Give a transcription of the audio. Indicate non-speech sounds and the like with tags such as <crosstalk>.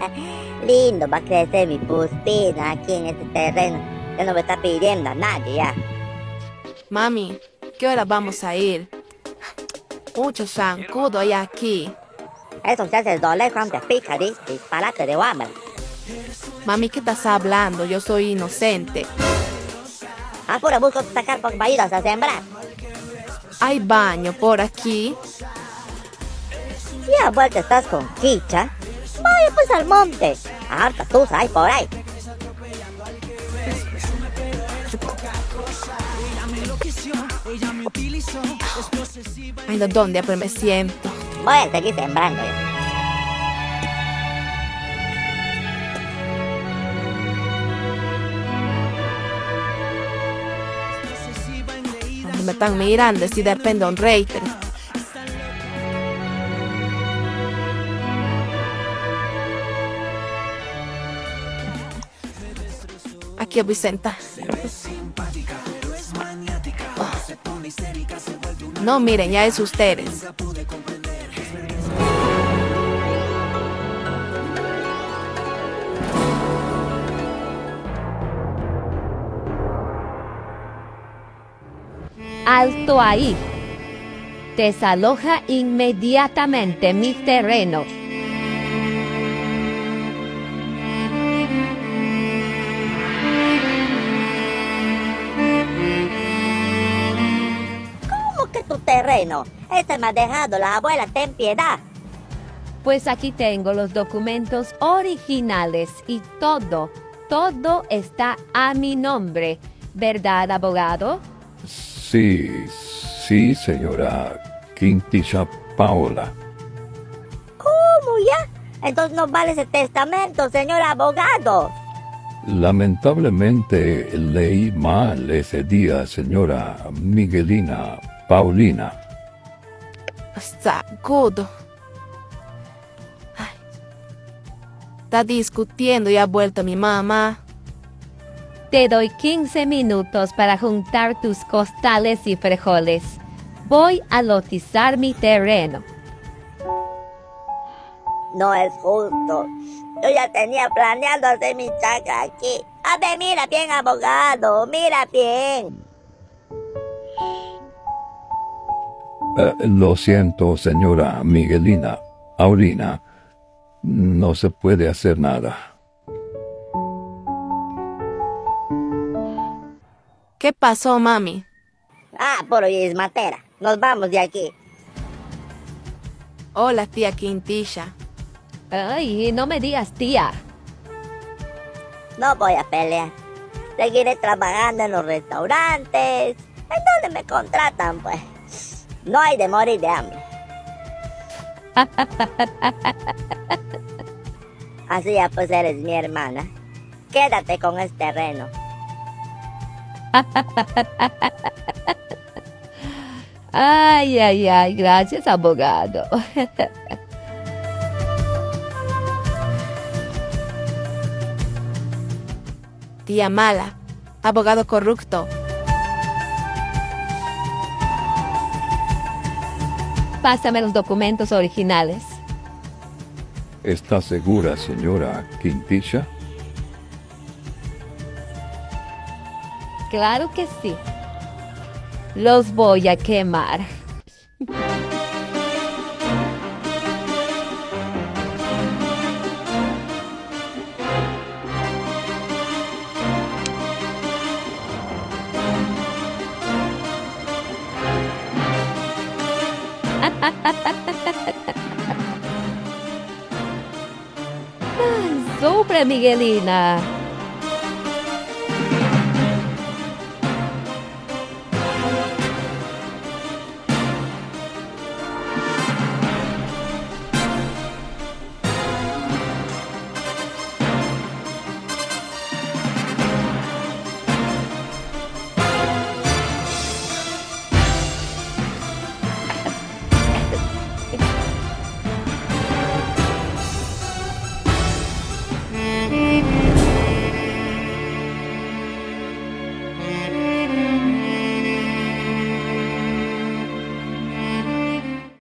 <laughs> Lindo va a crecer mi puspina aquí en este terreno. Ya no me está pidiendo a nadie ya. Mami, ¿qué hora vamos a ir? Mucho zancudo hay aquí. Eso se hace doler cuando pica. Disparate de hambre. Mami, ¿qué estás hablando? Yo soy inocente. Apura, busco sacar por vaídas a sembrar. Hay baño por aquí. Ya vuelta estás con Kicha. Pues al monte. Harta tú hay por ahí. Ay, ¿de dónde pues me siento? Voy a seguir sembrando yo. Me están mirando, si depende un rating. Aquí voy sentar. No, miren, ya es ustedes. Alto ahí. Desaloja inmediatamente mi terreno. Terreno? Este me ha dejado la abuela, ten piedad. Pues aquí tengo los documentos originales y todo, todo está a mi nombre. ¿Verdad, abogado? Sí, sí, señora Quintisha Paola. ¿Cómo ya? Entonces no vale ese testamento, señor abogado. Lamentablemente leí mal ese día, señora Miguelina Paulina. Sacudo. Ay. Está discutiendo y ha vuelto mi mamá. Te doy 15 minutos para juntar tus costales y frijoles. Voy a lotizar mi terreno. No es justo. Yo ya tenía planeado hacer mi chacra aquí. A ver, mira bien, abogado, mira bien. Eh, lo siento, señora Miguelina Aurina. No se puede hacer nada. ¿Qué pasó, mami? Ah, por hoy es matera. Nos vamos de aquí. Hola, tía Quintisha. Ay, no me digas tía. No voy a pelear. Seguiré trabajando en los restaurantes. ¿En dónde me contratan, pues? No hay de morir de hambre. Así ya pues eres mi hermana. Quédate con este terreno. Ay, ay, ay, gracias, abogado. Tía mala. Abogado corrupto. Pásame los documentos originales. ¿Está segura, señora Quintisha? Claro que sí. Los voy a quemar. Ay, Sobre, Miguelina.